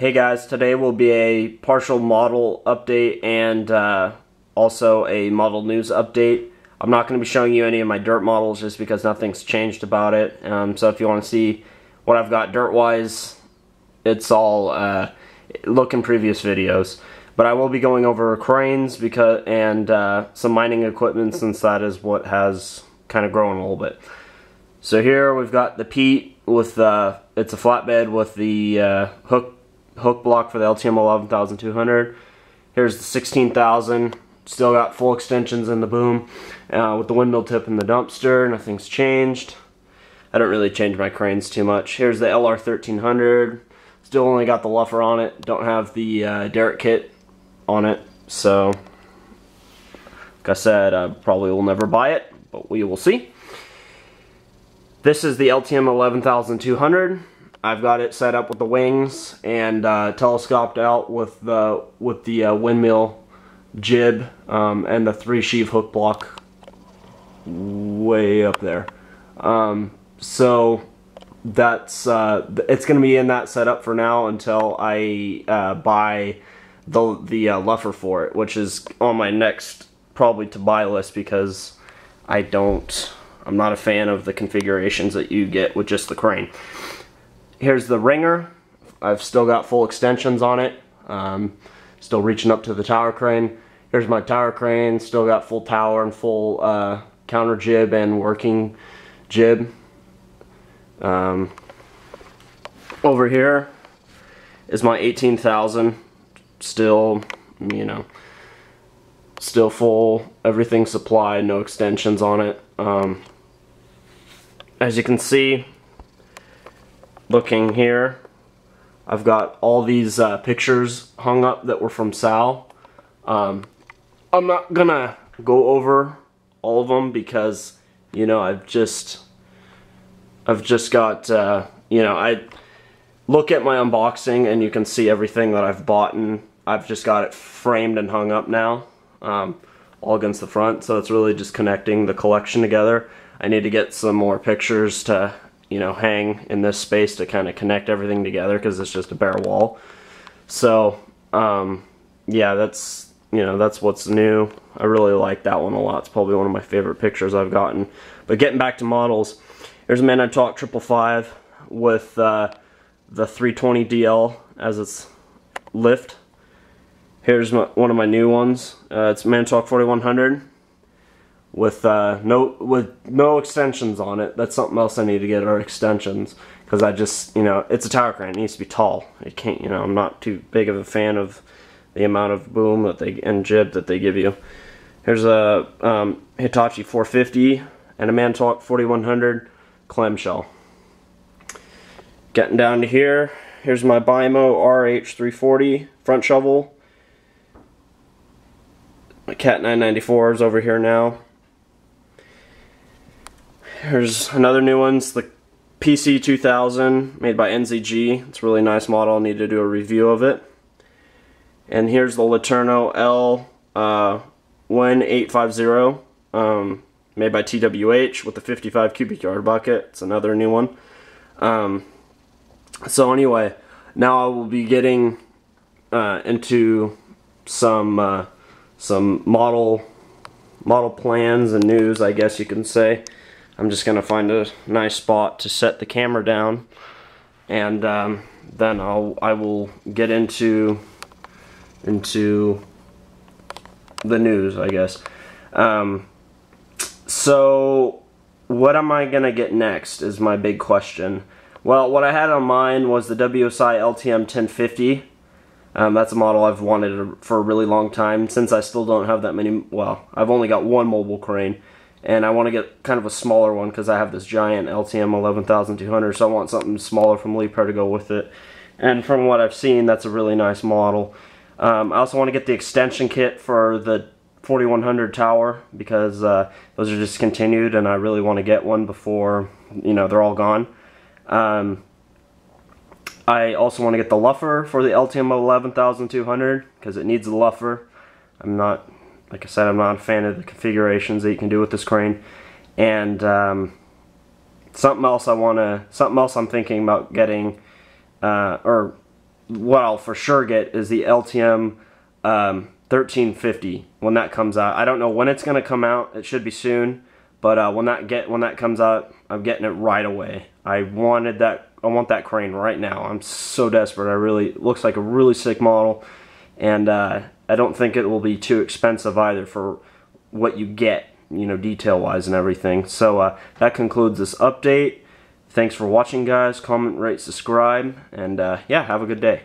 Hey guys, today will be a partial model update and uh, also a model news update. I'm not going to be showing you any of my dirt models just because nothing's changed about it. Um, so if you want to see what I've got dirt-wise, it's all uh, look in previous videos. But I will be going over cranes because and uh, some mining equipment since that is what has kind of grown a little bit. So here we've got the Pete with uh, it's a flatbed with the uh, hook hook block for the LTM 11200. Here's the 16000. Still got full extensions in the boom uh, with the windmill tip in the dumpster. Nothing's changed. I don't really change my cranes too much. Here's the LR 1300. Still only got the luffer on it. Don't have the uh, derrick kit on it. So, like I said, I probably will never buy it, but we will see. This is the LTM 11200. I've got it set up with the wings and uh, telescoped out with the with the uh, windmill jib um, and the three sheave hook block way up there. Um, so that's uh, it's going to be in that setup for now until I uh, buy the the uh, luffer for it, which is on my next probably to buy list because I don't I'm not a fan of the configurations that you get with just the crane. Here's the ringer. I've still got full extensions on it. Um, still reaching up to the tower crane. Here's my tower crane. Still got full tower and full uh, counter jib and working jib. Um, over here is my 18,000. Still, you know, still full. Everything supplied. No extensions on it. Um, as you can see, looking here, I've got all these uh, pictures hung up that were from Sal. Um, I'm not gonna go over all of them because you know I've just I've just got uh, you know I look at my unboxing and you can see everything that I've bought and I've just got it framed and hung up now um, all against the front so it's really just connecting the collection together I need to get some more pictures to you know, hang in this space to kind of connect everything together because it's just a bare wall. So, um, yeah, that's, you know, that's what's new. I really like that one a lot. It's probably one of my favorite pictures I've gotten. But getting back to models, here's a Manitowoc 555 with uh, the 320 DL as its lift. Here's my, one of my new ones. Uh, it's Manitowoc 4100 with uh, no with no extensions on it. That's something else I need to get are extensions because I just you know it's a tower crane. It needs to be tall. It can't you know I'm not too big of a fan of the amount of boom that they and jib that they give you. Here's a um, Hitachi 450 and a Manitowoc 4100 clamshell. Getting down to here, here's my Bymo RH340 front shovel. My Cat 994 is over here now. Here's another new one. It's the PC 2000 made by NZG. It's a really nice model. I need to do a review of it. And here's the Letourneau L uh, 1850 um, made by TWH with the 55 cubic yard bucket. It's another new one. Um, so anyway, now I will be getting uh, into some uh, some model model plans and news, I guess you can say. I'm just to find a nice spot to set the camera down and um, then I'll I will get into into the news I guess. Um, so what am I gonna get next is my big question. Well what I had on mind was the WSI LTM 1050 um, that's a model I've wanted for a really long time since I still don't have that many well I've only got one mobile crane and I want to get kind of a smaller one because I have this giant LTM 11200 so I want something smaller from Liebherr to go with it. And from what I've seen that's a really nice model. Um, I also want to get the extension kit for the 4100 tower because uh, those are discontinued and I really want to get one before you know they're all gone. Um, I also want to get the luffer for the LTM 11200 because it needs a luffer. I'm not like I said, I'm not a fan of the configurations that you can do with this crane. And um, something else I want to, something else I'm thinking about getting, uh, or what I'll for sure get is the LTM um, 1350 when that comes out. I don't know when it's going to come out. It should be soon, but uh, when that get when that comes out, I'm getting it right away. I wanted that. I want that crane right now. I'm so desperate. I really looks like a really sick model, and uh, I don't think it will be too expensive either for what you get, you know, detail wise and everything. So uh, that concludes this update. Thanks for watching, guys. Comment, rate, subscribe, and uh, yeah, have a good day.